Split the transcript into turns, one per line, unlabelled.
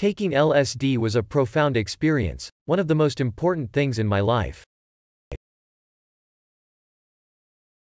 Taking LSD was a profound experience, one of the most important things in my life.